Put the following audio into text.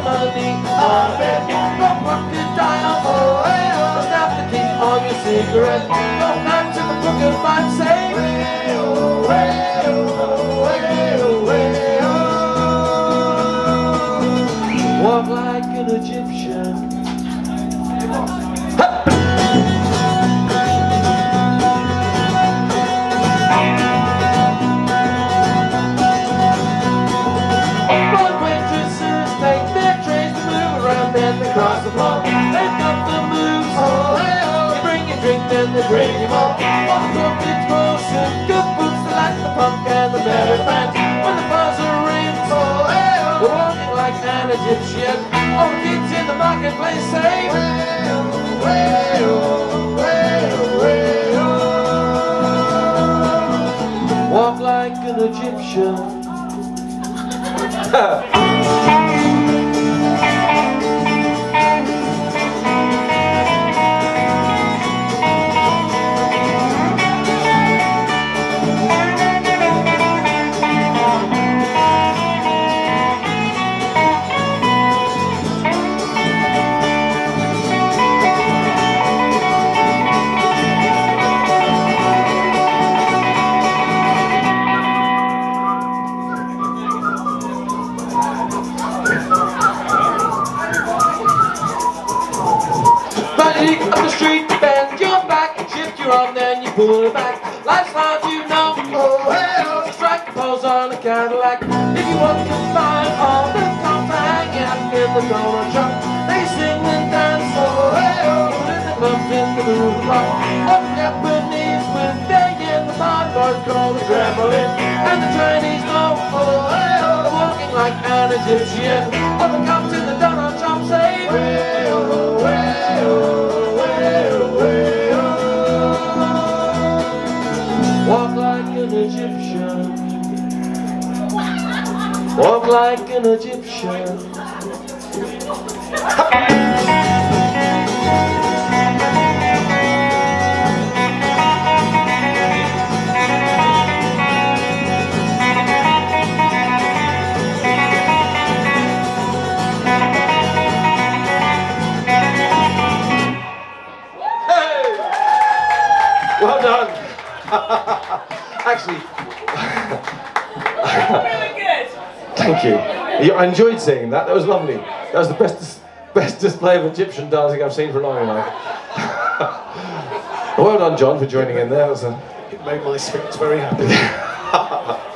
money on it crocodile, oh hey oh Snap the key on your cigarette Go back to the book life, say oh, oh, oh, Walk like an Egyptian. Blood Then they bring you more. One cup explosion, good boots, they like the punk and the better fans. When the buzzer rings, oh hey oh. They're walking like an Egyptian. All the kids in the marketplace say, oh, oh, oh, oh. Walk like an Egyptian. Magic up the street, bend your back, shift your arm, then you pull it back. Life's hard, you know. Oh, hey, oh. Strike a pose on a Cadillac. If you want to find all the hanging in the donut shop, they sing and dance. Oh, hey, oh. In the clubs in the block. All the Japanese with their yen, the bodyguards call the Kremlin. And the Chinese know, oh, hey, oh. They're walking like an Egyptian. All the cops in the donut shop say, way, oh, way, oh, Egyptian. Walk like an Egyptian. Well done. Actually, Really good. thank you. Yeah, I enjoyed seeing that. That was lovely. That was the best best display of Egyptian dancing I've seen for a long time. well done, John, for joining in there. That was a It made my spirits very happy.